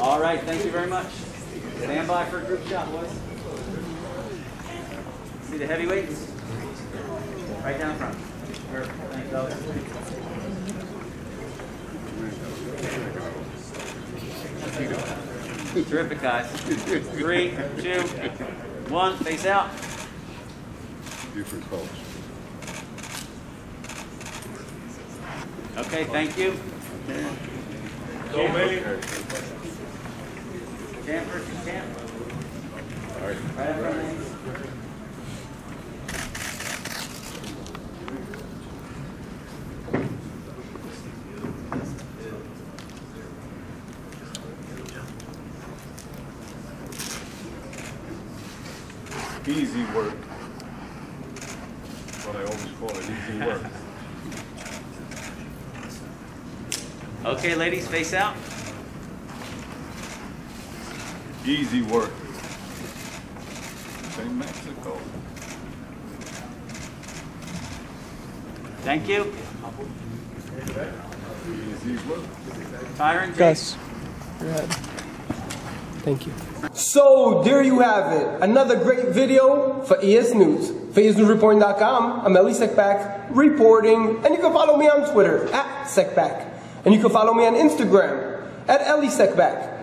All right, thank you very much. Stand by for a group shot, boys. See the heavyweights? Right down front. Thanks, Alex. Terrific, guys. Three, two, one, face out. Different folks. Okay, thank you. So many. Champ versus champ. All right. Easy work. What I always call it, easy work. Okay, ladies, face out. Easy work. Say Mexico. Thank you. Easy work. Tyron, Gus, go ahead. Thank you. So there you have it. Another great video for ES News. For ESNewsReporting.com, I'm Elie Seckbach reporting, and you can follow me on Twitter at Seckbach. And you can follow me on Instagram at Elie Seckbach.